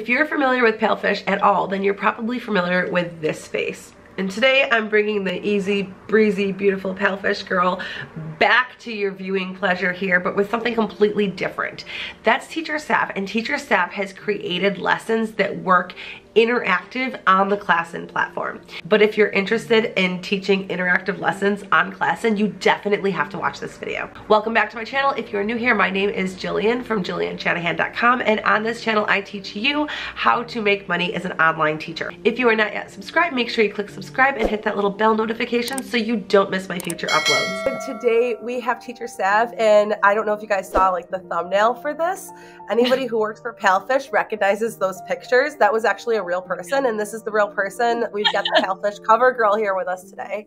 If you're familiar with Palfish at all, then you're probably familiar with this face. And today I'm bringing the easy, breezy, beautiful Palfish girl back to your viewing pleasure here, but with something completely different. That's Teacher Steph, and Teacher Steph has created lessons that work interactive on the Classin platform. But if you're interested in teaching interactive lessons on Classin, you definitely have to watch this video. Welcome back to my channel. If you're new here, my name is Jillian from jillianshanahan.com and on this channel I teach you how to make money as an online teacher. If you are not yet subscribed, make sure you click subscribe and hit that little bell notification so you don't miss my future uploads. Today we have Teacher Sav and I don't know if you guys saw like the thumbnail for this. Anybody who works for Palfish recognizes those pictures. That was actually a real person, and this is the real person. We've got the Palfish cover girl here with us today.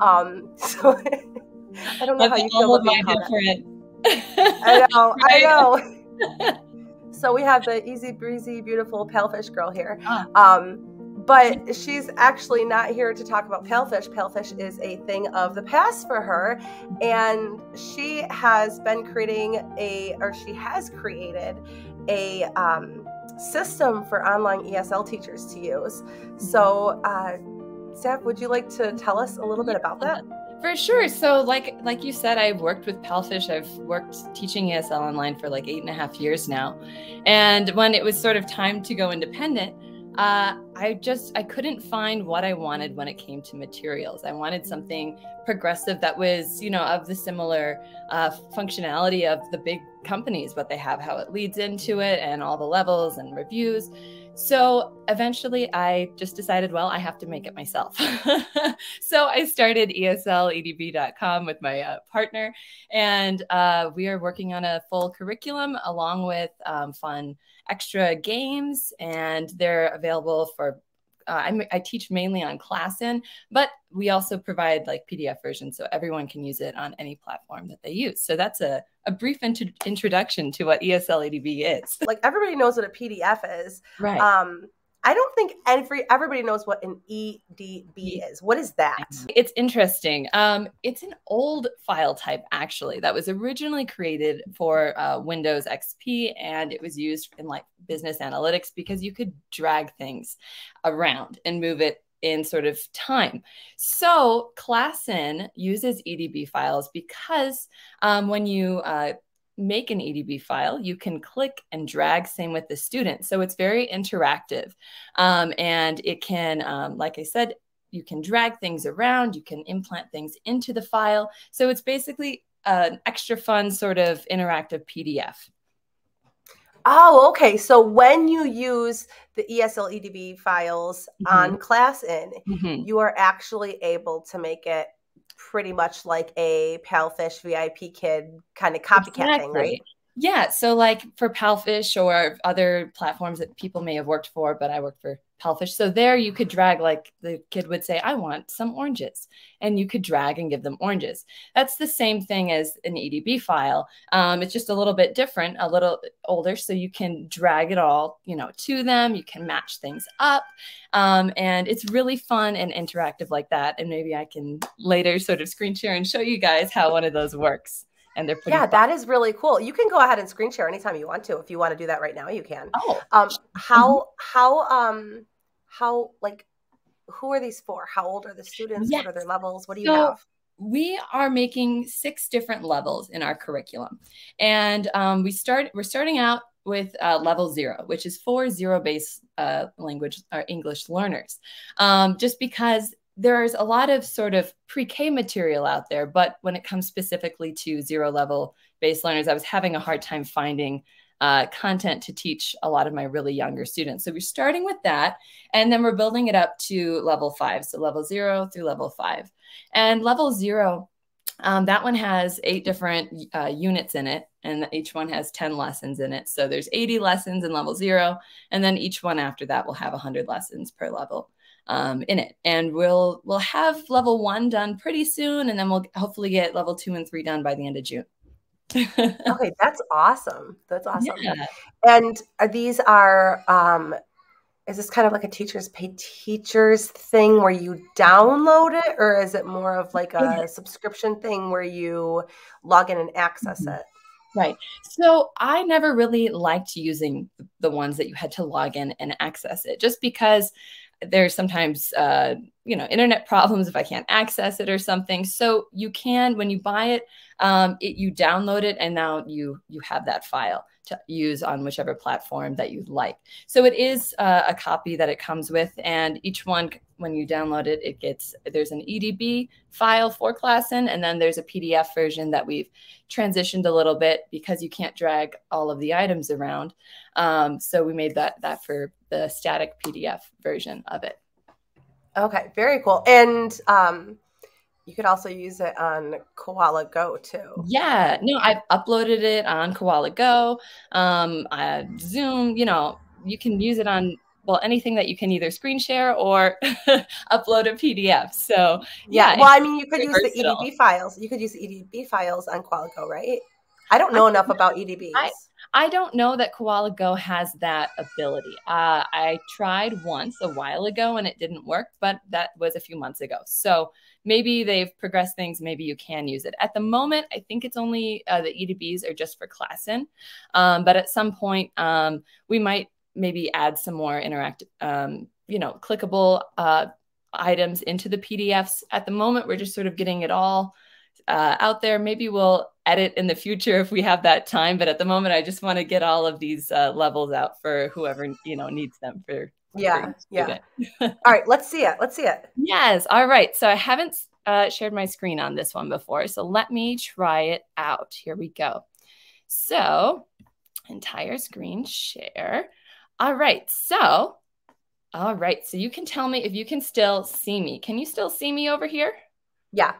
Um, so I don't know how you feel about different. I know, I know. so we have the easy breezy, beautiful Palfish girl here. Ah. Um, but she's actually not here to talk about Palfish. Palfish is a thing of the past for her, and she has been creating a, or she has created a um, system for online ESL teachers to use. So, uh, Steph, would you like to tell us a little bit about that? For sure. So, like like you said, I've worked with Palfish. I've worked teaching ESL online for like eight and a half years now. And when it was sort of time to go independent, uh, I just I couldn't find what I wanted when it came to materials. I wanted something progressive that was, you know, of the similar uh, functionality of the big companies, what they have, how it leads into it, and all the levels and reviews. So eventually, I just decided, well, I have to make it myself. so I started ESLEDB.com with my uh, partner, and uh, we are working on a full curriculum along with um, fun extra games, and they're available for uh, I, teach mainly on Classin, but we also provide like PDF versions so everyone can use it on any platform that they use. So that's a, a brief int- introduction to what ESL EDB is. Like everybody knows what a PDF is. Right. Um, I don't think every everybody knows what an EDB is. What is that? It's interesting. Um, it's an old file type actually that was originally created for uh, Windows XP, and it was used in like business analytics because you could drag things around and move it in sort of time. So Classin uses EDB files because um, when you uh, make an EDB file, you can click and drag, same with the student. So it's very interactive. Um, and it can, um, like I said, you can drag things around, you can implant things into the file. So it's basically an extra fun sort of interactive PDF. Oh, okay. So when you use the ESL EDB files mm-hmm. on Classin, mm-hmm. you are actually able to make it pretty much like a Palfish VIP kid kind of copycat exactly. thing, right? Yeah. So, like for Palfish or other platforms that people may have worked for, but I worked for Palfish. So, there you could drag, like the kid would say, I want some oranges. And you could drag and give them oranges. That's the same thing as an EDB file. Um, it's just a little bit different, a little older. So, you can drag it all, you know, to them. You can match things up. Um, and it's really fun and interactive like that. And maybe I can later sort of screen share and show you guys how one of those works and they're yeah fun. that is really cool. You can go ahead and screen share anytime you want to. If you want to do that right now you can. Oh um how mm-hmm. how um how like who are these for? How old are the students? Yes. what are their levels? What do you so, have? we are making six different levels in our curriculum. And um, we start we're starting out with uh, level zero, which is for zero base uh, language or English learners, um, just because there's a lot of sort of pre-K material out there, but when it comes specifically to zero level base learners, I was having a hard time finding uh, content to teach a lot of my really younger students. So we're starting with that, and then we're building it up to level five. So level zero through level five. And level zero, um, that one has eight different uh, units in it, and each one has 10 lessons in it. So there's 80 lessons in level zero, and then each one after that will have 100 lessons per level um, in it. And we'll we'll have level one done pretty soon, and then we'll hopefully get level two and three done by the end of June. okay, that's awesome. That's awesome. Yeah. And are these are um, is this kind of like a teachers pay teachers thing where you download it, or is it more of like a subscription thing where you log in and access mm-hmm. it? Right. So I never really liked using the ones that you had to log in and access it just because there's sometimes uh, you know internet problems if i can't access it or something. So you can when you buy it, um, it you download it and now you you have that file to use on whichever platform that you like. So it is uh, a copy that it comes with and each one when you download it it gets there's an edb file for ClassIn and then there's a pdf version that we've transitioned a little bit because you can't drag all of the items around um, so we made that that for the static pdf version of it Okay, very cool. And um, you could also use it on Koala Go too. Yeah, no, I've uploaded it on Koala Go, um, uh, Zoom. You know, you can use it on well anything that you can either screen share or upload a PDF. So yeah, yeah well, I mean, you could use versatile. the EDB files. You could use the EDB files on Go, right? I don't know I enough about EDBs. I, I don't know that Koala Go has that ability. Uh, I tried once a while ago and it didn't work, but that was a few months ago. So maybe they've progressed things. Maybe you can use it. At the moment, I think it's only uh, the EDBs are just for ClassIn. Um, but at some point, um, we might maybe add some more interactive, um, you know, clickable uh, items into the PDFs. At the moment, we're just sort of getting it all uh, out there. Maybe we'll edit in the future if we have that time. But at the moment, I just want to get all of these uh, levels out for whoever you know needs them for. Yeah, yeah. all right, let's see it. Let's see it. Yes. All right. So I haven't uh, shared my screen on this one before, so let me try it out. Here we go. So entire screen share. All right. So. All right. So you can tell me if you can still see me. Can you still see me over here? Yeah.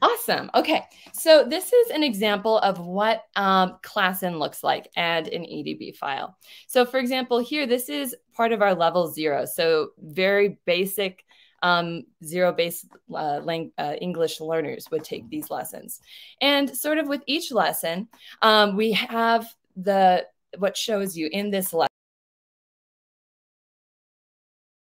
Awesome. Okay. So this is an example of what um, ClassIn looks like and an EDB file. So for example, here, this is part of our level zero. So very basic um, zero base uh, uh, English learners would take these lessons. And sort of with each lesson, um, we have the what shows you in this lesson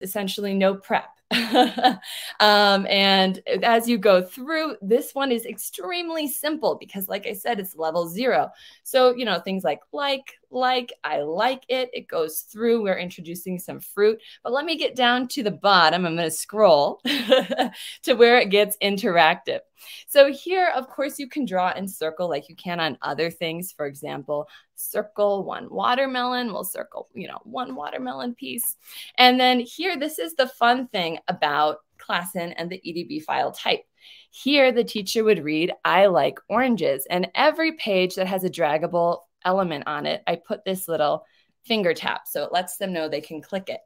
essentially no prep. um, and as you go through, this one is extremely simple because, like I said, it's level zero. So, you know, things like like, like, I like it. It goes through. We're introducing some fruit. But let me get down to the bottom. I'm going to scroll to where it gets interactive. So here, of course, you can draw and circle like you can on other things. For example, circle one watermelon. We'll circle, you know, one watermelon piece. And then here, this is the fun thing about ClassIn and the EDB file type. Here, the teacher would read, I like oranges. And every page that has a draggable element on it, I put this little finger tap. So it lets them know they can click it.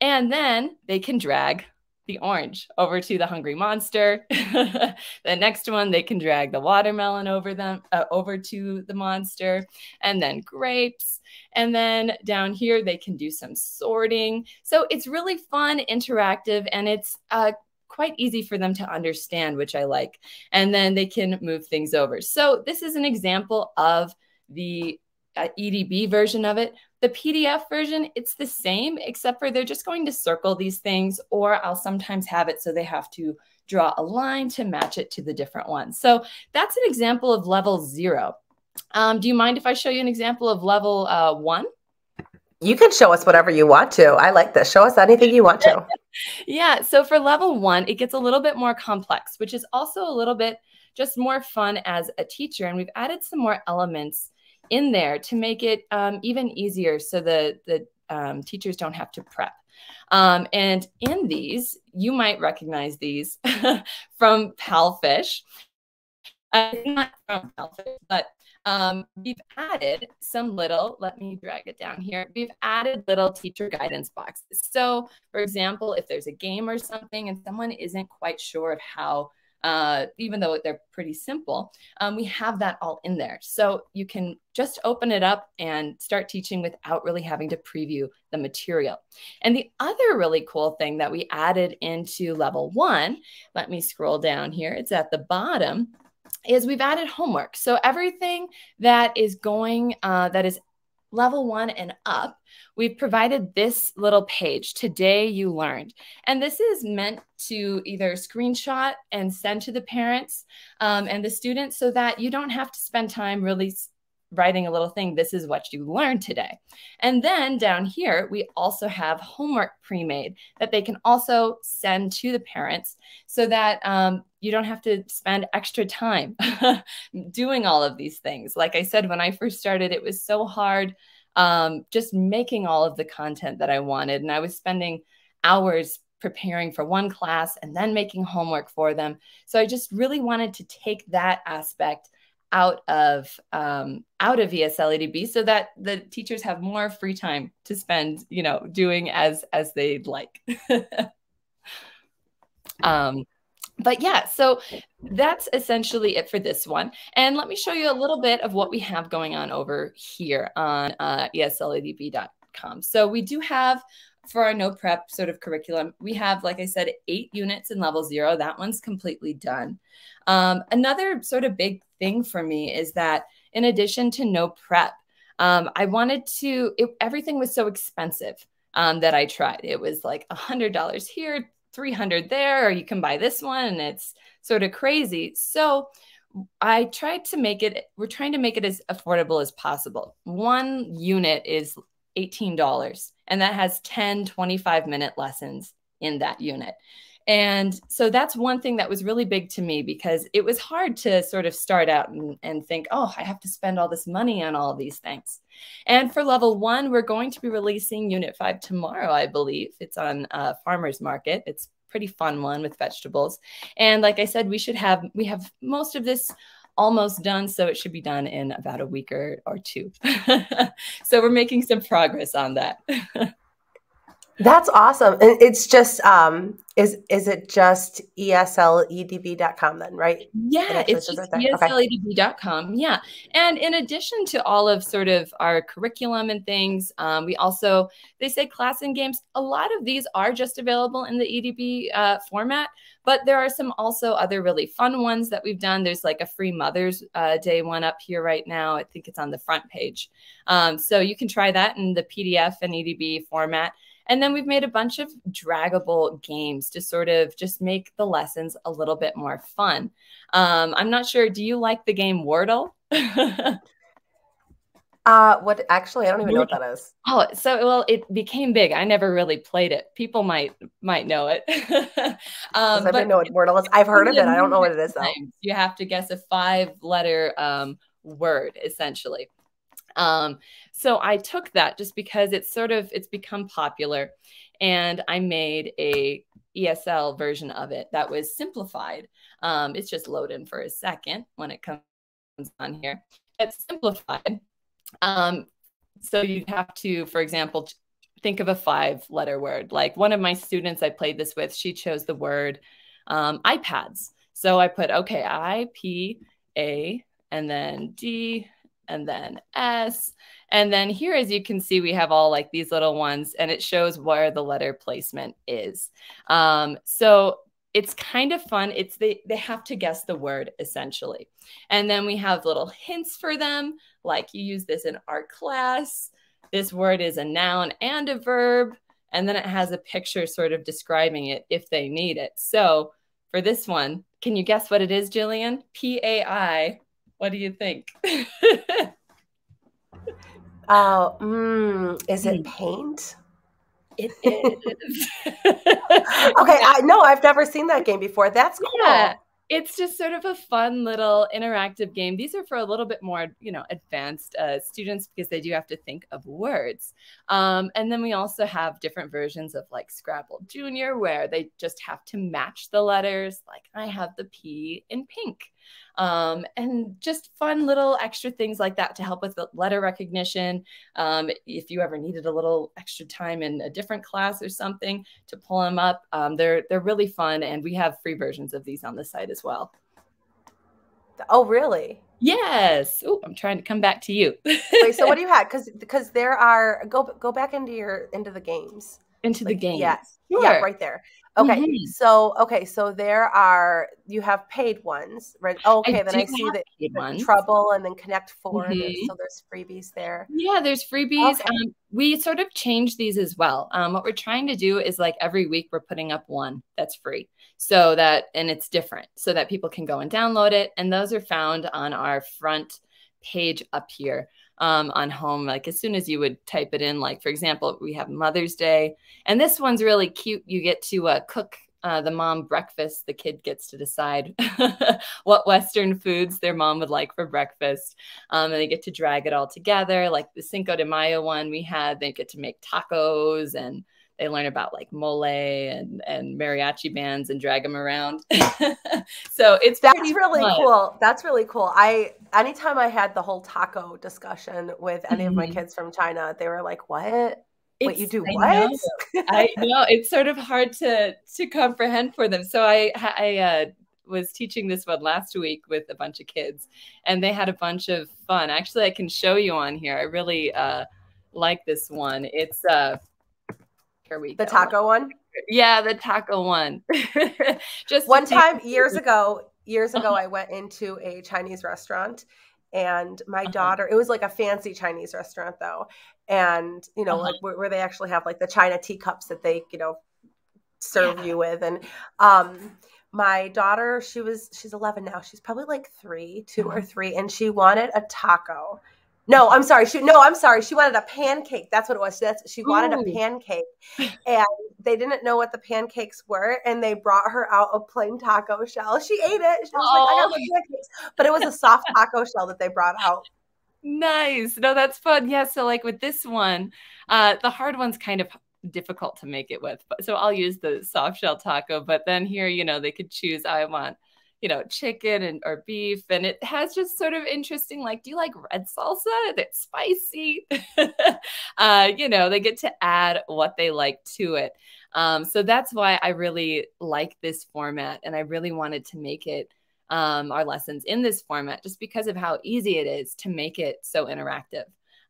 And then they can drag the orange over to the hungry monster. the next one, they can drag the watermelon over them uh, over to the monster, and then grapes. And then down here, they can do some sorting. So it's really fun, interactive, and it's uh, quite easy for them to understand, which I like. And then they can move things over. So this is an example of the uh, EDB version of it. The PDF version, it's the same, except for they're just going to circle these things, or I'll sometimes have it so they have to draw a line to match it to the different ones. So that's an example of level zero. Um, do you mind if I show you an example of level uh, one? You can show us whatever you want to. I like this. Show us anything you want to. yeah. So for level one, it gets a little bit more complex, which is also a little bit just more fun as a teacher. And we've added some more elements in there to make it um, even easier so the, the um, teachers don't have to prep. Um, and in these, you might recognize these from Palfish. Uh, not from Palfish, but um, we've added some little, let me drag it down here. We've added little teacher guidance boxes. So for example, if there's a game or something and someone isn't quite sure of how uh, even though they're pretty simple, um, we have that all in there. So you can just open it up and start teaching without really having to preview the material. And the other really cool thing that we added into level one, let me scroll down here, it's at the bottom, is we've added homework. So everything that is going, uh, that is level one and up, we've provided this little page, Today You Learned. And this is meant to either screenshot and send to the parents um, and the students so that you don't have to spend time really writing a little thing. This is what you learned today. And then down here, we also have homework pre-made that they can also send to the parents so that um, you don't have to spend extra time doing all of these things. Like I said, when I first started, it was so hard um, just making all of the content that I wanted. And I was spending hours preparing for one class and then making homework for them. So I just really wanted to take that aspect out of um, out of ESL so that the teachers have more free time to spend, you know, doing as as they'd like. um, but yeah, so that's essentially it for this one. And let me show you a little bit of what we have going on over here on uh, ESLEDB.com. So we do have for our no prep sort of curriculum, we have, like I said, eight units in level zero. That one's completely done. Um, another sort of big thing for me is that in addition to no prep, um, I wanted to, it, everything was so expensive um, that I tried. It was like a $100 here, 300 there, or you can buy this one and it's sort of crazy. So I tried to make it, we're trying to make it as affordable as possible. One unit is $18 and that has 10 25 minute lessons in that unit and so that's one thing that was really big to me because it was hard to sort of start out and, and think oh i have to spend all this money on all these things and for level one we're going to be releasing unit five tomorrow i believe it's on uh, farmers market it's pretty fun one with vegetables and like i said we should have we have most of this almost done. So it should be done in about a week or, or two. so we're making some progress on that. That's awesome. And it's just um is is it just esledb.com then, right? Yeah, it's just esledb.com. Okay. Yeah. And in addition to all of sort of our curriculum and things, um, we also they say class and games. A lot of these are just available in the EDB uh, format, but there are some also other really fun ones that we've done. There's like a free Mother's uh, Day one up here right now. I think it's on the front page. Um, so you can try that in the PDF and EDB format. And then we've made a bunch of draggable games to sort of just make the lessons a little bit more fun. Um, I'm not sure. Do you like the game Wordle? uh, what actually, I don't even know what that is. Oh, so well, it became big. I never really played it. People might might know it. um, I know what Wordle is. I've heard of it. I don't know what it is though. You have to guess a five letter um, word essentially. Um, so I took that just because it's sort of it's become popular, and I made a ESL version of it that was simplified. Um, it's just loading for a second when it comes on here. It's simplified. Um, so you'd have to, for example, think of a five letter word. Like one of my students I played this with, she chose the word um, iPads. So I put, okay, I, P, A, and then D, and then S. And then here, as you can see, we have all like these little ones and it shows where the letter placement is. Um, so it's kind of fun. It's they, they have to guess the word essentially. And then we have little hints for them, like you use this in art class. This word is a noun and a verb. And then it has a picture sort of describing it if they need it. So for this one, can you guess what it is, Jillian? P A I what do you think? Oh, mm, is it hmm. paint? It is. okay, I know I've never seen that game before. That's cool. Yeah, it's just sort of a fun little interactive game. These are for a little bit more, you know, advanced uh, students because they do have to think of words. Um, and then we also have different versions of like Scrabble Junior where they just have to match the letters. Like I have the P in pink um, and just fun little extra things like that to help with the letter recognition. Um, if you ever needed a little extra time in a different class or something to pull them up, um, they're they're really fun, and we have free versions of these on the site as well. Oh, really? Yes. Oh, I'm trying to come back to you. Wait, so what do you have? Because because there are go go back into your into the games into like, the game. Yes. Sure. Yeah, right there. Okay. Mm-hmm. So okay, so there are you have paid ones, right? okay, I then I see that ones. trouble and then connect 4 mm-hmm. so there's freebies there. Yeah, there's freebies. Okay. Um, we sort of change these as well. Um, what we're trying to do is like every week we're putting up one that's free, so that and it's different, so that people can go and download it, and those are found on our front page up here um, on home. Like as soon as you would type it in, like for example, we have Mother's Day, and this one's really cute. You get to uh, cook uh, the mom breakfast. The kid gets to decide what Western foods their mom would like for breakfast. Um, and they get to drag it all together. Like the Cinco de Mayo one we had, they get to make tacos and they learn about like mole and and mariachi bands and drag them around. so it's that's really fun. cool. That's really cool. I anytime I had the whole taco discussion with any mm-hmm. of my mm-hmm. kids from China, they were like, "What? Wait, you do what?" I know. I know it's sort of hard to to comprehend for them. So I I uh, was teaching this one last week with a bunch of kids, and they had a bunch of fun. Actually, I can show you on here. I really uh, like this one. It's uh here we the go. taco one. Yeah, the taco one. Just one time years ago, years ago, uh-huh. I went into a Chinese restaurant and my uh-huh. daughter it was like a fancy chinese restaurant though and you know uh-huh. like where, where, they actually have like the china teacups that they you know serve yeah. you with and um my daughter she was she's 11 now she's probably like three 2 or uh-huh. three and she wanted a taco no, I'm sorry. She no, I'm sorry. She wanted a pancake. That's what it was. That's she wanted Ooh. a pancake, and they didn't know what the pancakes were, and they brought her out a plain taco shell. She ate it. She was oh. like, "I got the oh. pancakes," but it was a soft taco shell that they brought out. Nice. No, that's fun. Yeah. So like with this one, uh, the hard one's kind of difficult to make it with. So I'll use the soft shell taco. But then here, you know, they could choose. I want you know, chicken and or beef. And it has just sort of interesting, like, do you like red salsa? It's spicy. uh, you know, they get to add what they like to it. Um, so that's why I really like this format. And I really wanted to make it um, our lessons in this format just because of how easy it is to make it so interactive.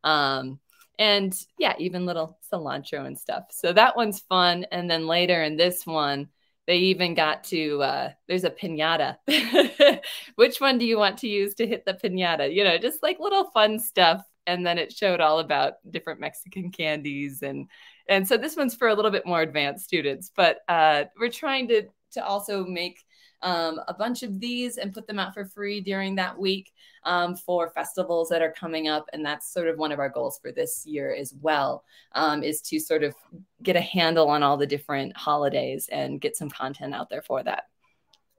Um, and yeah, even little cilantro and stuff. So that one's fun. And then later in this one, they even got to uh, there's a pinata. Which one do you want to use to hit the pinata? You know, just like little fun stuff. And then it showed all about different Mexican candies and and so this one's for a little bit more advanced students, but uh, we're trying to to also make um, a bunch of these and put them out for free during that week um, for festivals that are coming up. And that's sort of one of our goals for this year as well, um, is to sort of get a handle on all the different holidays and get some content out there for that.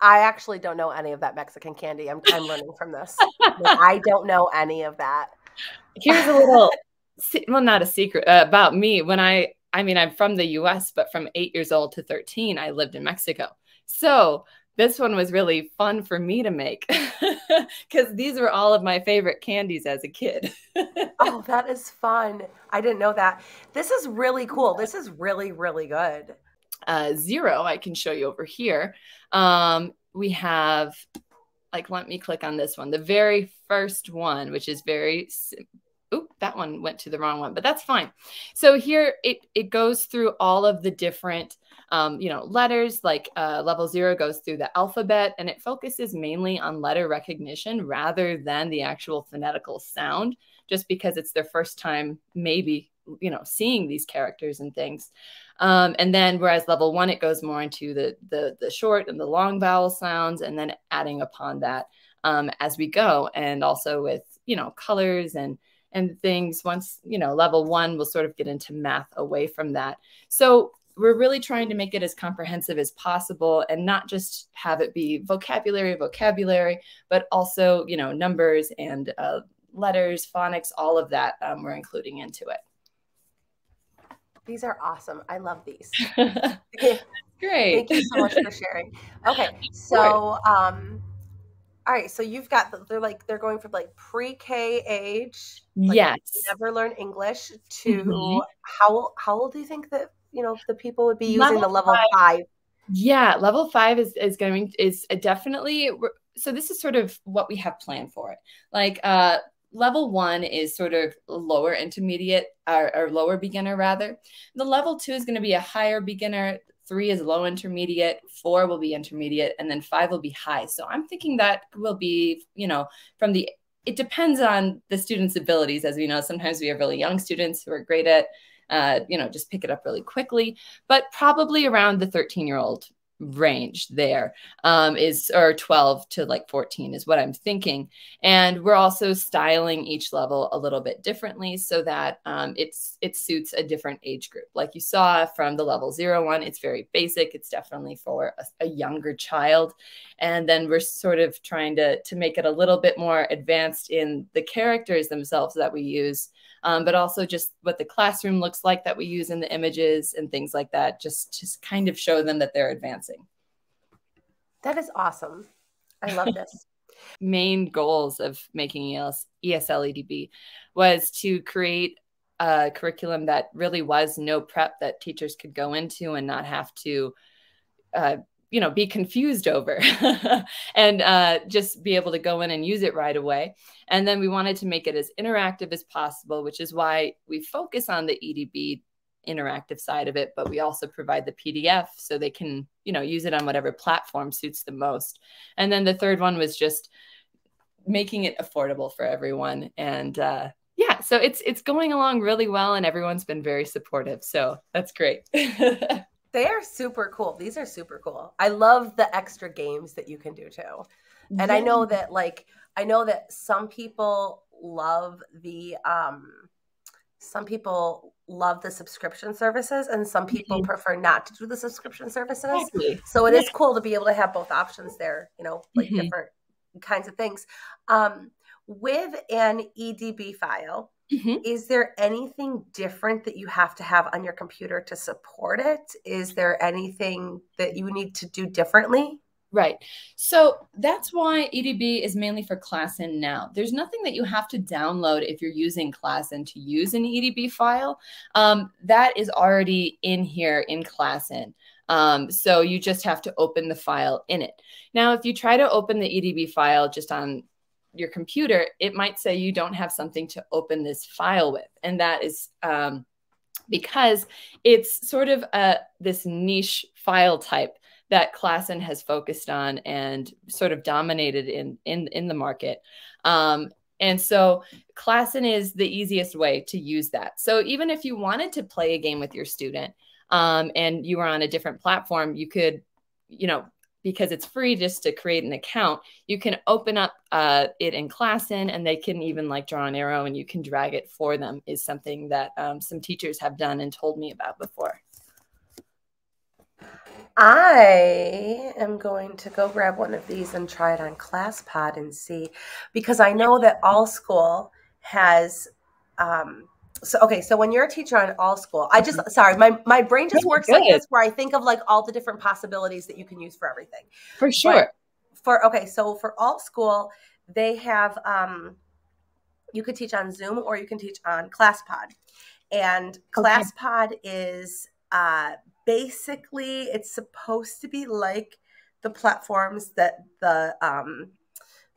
I actually don't know any of that Mexican candy. I'm, I'm learning from this. I don't know any of that. Here's a little, well, not a secret uh, about me. When I, I mean, I'm from the US, but from eight years old to 13, I lived in Mexico. So this one was really fun for me to make because these were all of my favorite candies as a kid. oh, that is fun. I didn't know that. This is really cool. This is really, really good. Uh, zero, I can show you over here. Um, we have, like, let me click on this one. The very first one, which is very Oop, that one went to the wrong one, but that's fine. So here it, it goes through all of the different um, you know, letters like uh, level zero goes through the alphabet and it focuses mainly on letter recognition rather than the actual phonetical sound, just because it's their first time, maybe, you know, seeing these characters and things. Um, and then whereas level one, it goes more into the, the, the short and the long vowel sounds and then adding upon that um, as we go. And also with, you know, colors and, and things once, you know, level one will sort of get into math away from that. So we're really trying to make it as comprehensive as possible and not just have it be vocabulary vocabulary but also you know numbers and uh, letters phonics all of that um, we're including into it. These are awesome. I love these. Great. Thank you so much for sharing. Okay so um all right so you've got they're like they're going from like pre-k age like yes. never learn english to mm-hmm. how how old do you think that you know the people would be using level the level five. five. Yeah, level five is is going is definitely so. This is sort of what we have planned for it. Like uh, level one is sort of lower intermediate or, or lower beginner rather. The level two is going to be a higher beginner. Three is low intermediate. Four will be intermediate, and then five will be high. So I'm thinking that will be you know from the it depends on the student's abilities. As we know, sometimes we have really young students who are great at uh, you know, just pick it up really quickly, but probably around the 13 year old range there um, is or 12 to like 14 is what I'm thinking. And we're also styling each level a little bit differently so that um, it's it suits a different age group. Like you saw from the level zero one, it's very basic. It's definitely for a, a younger child. And then we're sort of trying to to make it a little bit more advanced in the characters themselves that we use um, but also just what the classroom looks like that we use in the images and things like that, just just kind of show them that they're advancing. That is awesome. I love this. Main goals of making ES, ESL EDB was to create a curriculum that really was no prep that teachers could go into and not have to uh, you know be confused over and uh, just be able to go in and use it right away. And then we wanted to make it as interactive as possible which is why we focus on the edb interactive side of it but we also provide the pdf so they can you know use it on whatever platform suits them most. And then the third one was just making it affordable for everyone. And uh, yeah so it's it's going along really well and everyone's been very supportive. So that's great They are super cool. These are super cool. I love the extra games that you can do too. And yeah. I know that like I know that some people love the um some people love the subscription services and some people mm-hmm. prefer not to do the subscription services. Exactly. So it yeah. is cool to be able to have both options there, you know, like mm-hmm. different kinds of things. Um with an EDB file, Mm-hmm. Is there anything different that you have to have on your computer to support it? Is there anything that you need to do differently? Right. So that's why EDB is mainly for ClassIn now. There's nothing that you have to download if you're using ClassIn to use an EDB file. Um, that is already in here in ClassIn. Um, so you just have to open the file in it. Now, if you try to open the EDB file just on your computer, it might say you don't have something to open this file with. And that is um, because it's sort of a, this niche file type that ClassIn has focused on and sort of dominated in, in, in the market. Um, and so ClassIn is the easiest way to use that. So even if you wanted to play a game with your student um, and you were on a different platform, you could, you know, because it's free just to create an account, you can open up uh, it in ClassIn and they can even like draw an arrow and you can drag it for them is something that um, some teachers have done and told me about before. I am going to go grab one of these and try it on ClassPod and see, because I know that All School has um, so okay so when you're a teacher on all school i just mm-hmm. sorry my, my brain just works like this where i think of like all the different possibilities that you can use for everything for sure but for okay so for all school they have um you could teach on zoom or you can teach on classpod and classpod okay. is uh basically it's supposed to be like the platforms that the um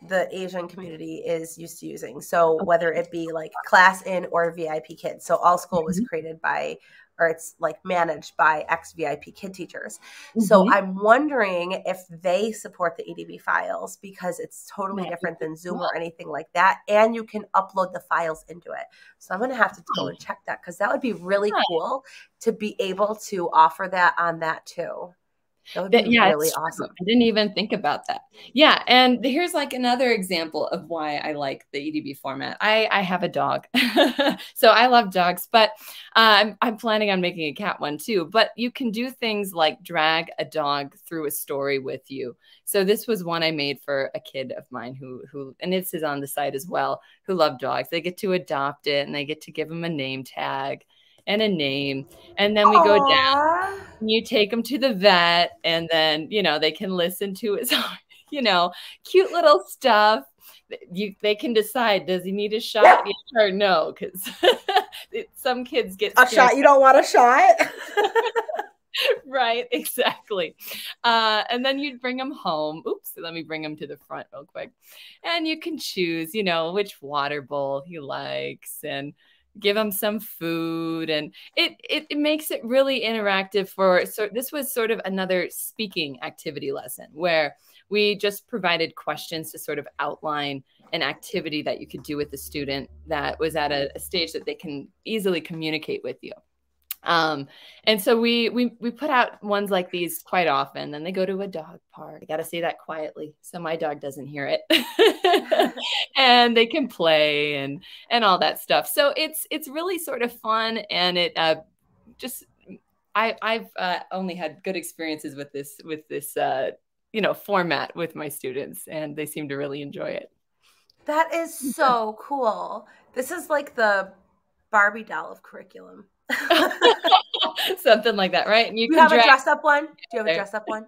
the Asian community is used to using. So whether it be like ClassIn or VIP kids. So all school was mm-hmm. created by or it's like managed by ex VIP kid teachers. Mm-hmm. So I'm wondering if they support the EDB files because it's totally different than Zoom or anything like that. And you can upload the files into it. So I'm going to have to go and check that because that would be really cool to be able to offer that on that too. That would be yeah, really awesome. I didn't even think about that. Yeah, and here's like another example of why I like the EDB format. I I have a dog, so I love dogs, but uh, I'm I'm planning on making a cat one too. But you can do things like drag a dog through a story with you. So this was one I made for a kid of mine who who and this is on the site as well who love dogs. They get to adopt it and they get to give them a name tag and a name. And then we Aww. go down. You take them to the vet, and then you know they can listen to his, you know, cute little stuff. You they can decide does he need a shot yes or no because some kids get a shot. You don't want a shot. right exactly uh, and then you'd bring them home oops let me bring them to the front real quick and you can choose you know which water bowl he likes and give them some food and it, it, it makes it really interactive for so this was sort of another speaking activity lesson where we just provided questions to sort of outline an activity that you could do with the student that was at a, a stage that they can easily communicate with you Um, and so we we we put out ones like these quite often. Then they go to a dog park. I got to say that quietly so my dog doesn't hear it, and they can play and and all that stuff. So it's it's really sort of fun, and it uh, just I I've uh, only had good experiences with this with this uh, you know format with my students, and they seem to really enjoy it. That is so cool. This is like the Barbie doll of curriculum. Something like that, right? And you, you have drag- a dress up one? Do you have a dress up one?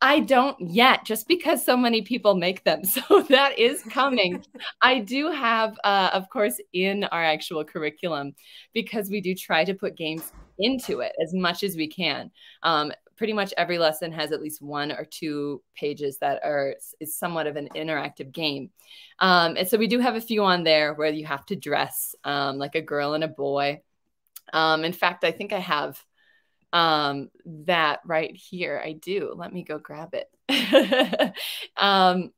I don't yet, just because so many people make them. So that is coming. I do have, uh, of course, in our actual curriculum, because we do try to put games into it as much as we can. Um, pretty much every lesson has at least one or two pages that are is somewhat of an interactive game. Um, and so we do have a few on there where you have to dress um, like a girl and a boy. Um, in fact, I think I have um, that right here. I do. Let me go grab it. um,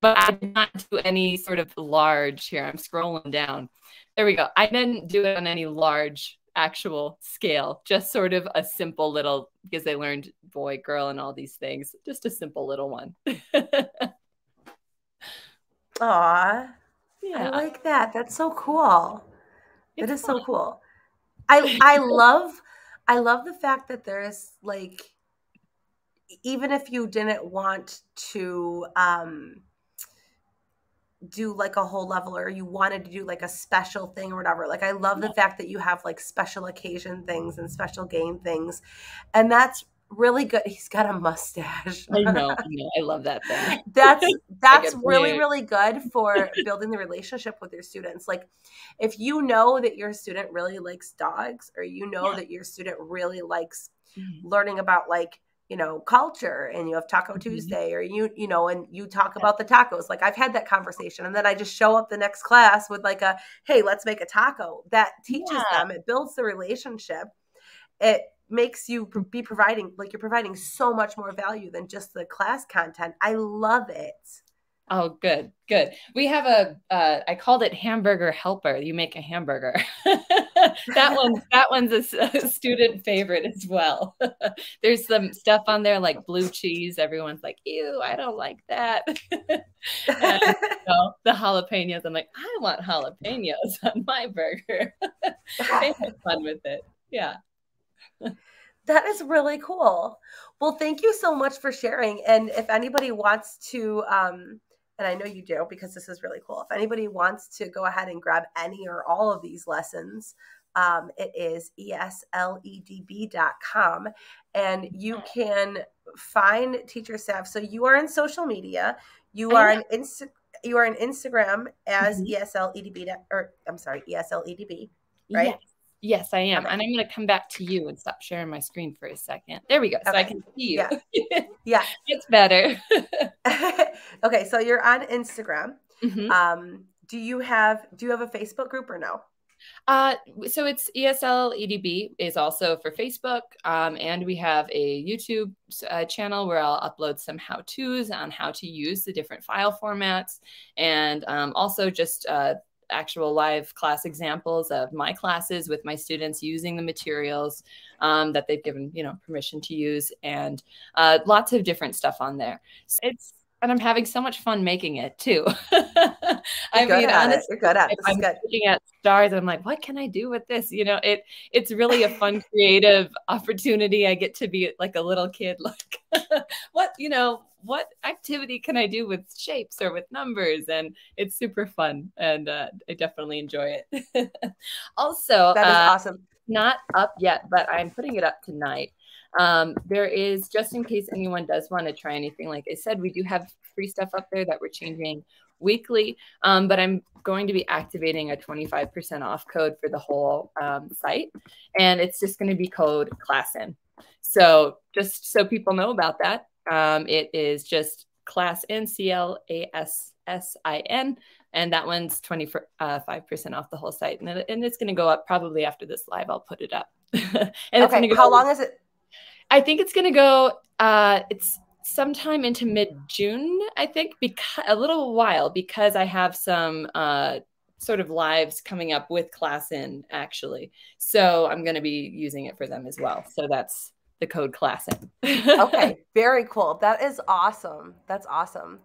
but I did not do any sort of large here. I'm scrolling down. There we go. I didn't do it on any large actual scale, just sort of a simple little, because I learned boy, girl, and all these things, just a simple little one. Aw. Yeah. I like that. That's so cool. It's that is fun. so cool. I I love I love the fact that there's like even if you didn't want to um do like a whole level or you wanted to do like a special thing or whatever. Like I love the fact that you have like special occasion things and special game things. And that's really good. He's got a mustache. I know, I know. I love that thing. That's that's really really good for building the relationship with your students. Like if you know that your student really likes dogs or you know yeah. that your student really likes mm-hmm. learning about like you know culture and you have taco mm-hmm. tuesday or you you know and you talk about the tacos like i've had that conversation and then i just show up the next class with like a hey let's make a taco that teaches yeah. them it builds the relationship it makes you be providing like you're providing so much more value than just the class content. I love it. Oh, good, good. We have a. Uh, I called it hamburger helper. You make a hamburger. that one, that one's a, a, student favorite as well. There's some stuff on there like blue cheese. Everyone's like, "Ew, I don't like that." and, you know, the jalapenos. I'm like, I want jalapenos on my burger. they have fun with it. Yeah. That is really cool. Well, thank you so much for sharing. And if anybody wants to, um, and I know you do because this is really cool. If anybody wants to go ahead and grab any or all of these lessons, um, it is esledb.com and you can find teacher staff. So you are in social media, you are on Insta, you are on Instagram as mm-hmm. esledb, or I'm sorry, esledb, right? Yes. Yes, I am. Okay. And I'm going to come back to you and stop sharing my screen for a second. There we go. So. I can see you. Yeah. yeah. It's better. okay. So you're on Instagram. Mm-hmm. Um, do you have do you have a Facebook group or no? Uh, so it's ESL EDB is also for Facebook, um, and we have a YouTube uh, channel where I'll upload some how tos on how to use the different file formats, and um, also just uh, actual live class examples of my classes with my students using the materials um, that they've given you know permission to use and uh, lots of different stuff on there. So it's and I'm having so much fun making it too. I mean, honestly, you're good at it. I'm good. looking at stars. I'm like, what can I do with this? You know, it it's really a fun, creative opportunity. I get to be like a little kid. Like, what you know, what activity can I do with shapes or with numbers? And it's super fun, and uh, I definitely enjoy it. also, that is uh, awesome. Not up yet, but I'm putting it up tonight. Um, there is just in case anyone does want to try anything. Like I said, we do have free stuff up there that we're changing weekly, um, but I'm going to be activating a 25% off code for the whole um, site, and it's just going to be code ClassIn. So just so people know about that, um, it is just class in C L A S S I N, and that one's 25% uh, off the whole site. And, and it's going to go up probably after this live. I'll put it up. and okay, go, how long is it? I think it's going to go, uh, it's sometime into mid June, I think, because a little while because I have some uh, sort of lives coming up with class in actually. So I'm going to be using it for them as well. So that's the code class in. okay, very cool. That is awesome. That's awesome.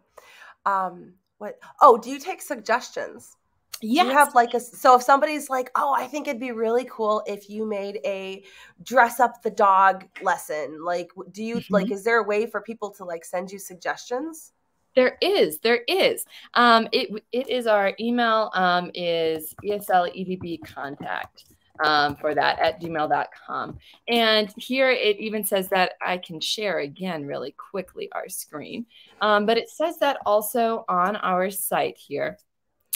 Um, what? Oh, do you take suggestions? Yes. you have like a so if somebody's like, oh, I think it'd be really cool if you made a dress up the dog lesson. Like, do you mm-hmm. like? Is there a way for people to like send you suggestions? There is, there is. Um, it it is our email um, is ESL EDB contact um, for that at gmail.com. And here it even says that I can share again really quickly our screen. Um, but it says that also on our site here.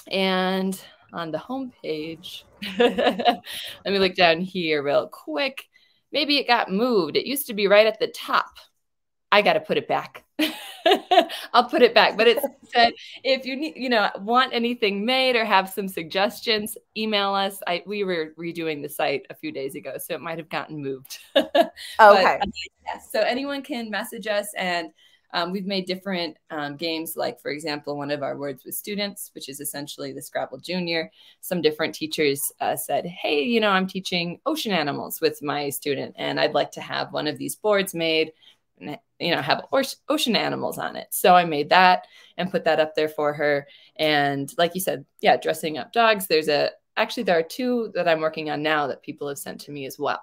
And on the home page, let me look down here real quick. Maybe it got moved. It used to be right at the top. I got to put it back. I'll put it back. But it said if you need, you know, want anything made or have some suggestions, email us. I we were redoing the site a few days ago, so it might have gotten moved. okay. Um, but, yes, so anyone can message us and um, we've made different um, games, like, for example, one of our words with students, which is essentially the Scrabble Junior. Some different teachers uh, said, Hey, you know, I'm teaching ocean animals with my student, and I'd like to have one of these boards made and, you know, have ocean animals on it. So I made that and put that up there for her. And like you said, yeah, dressing up dogs. There's a, actually, there are two that I'm working on now that people have sent to me as well.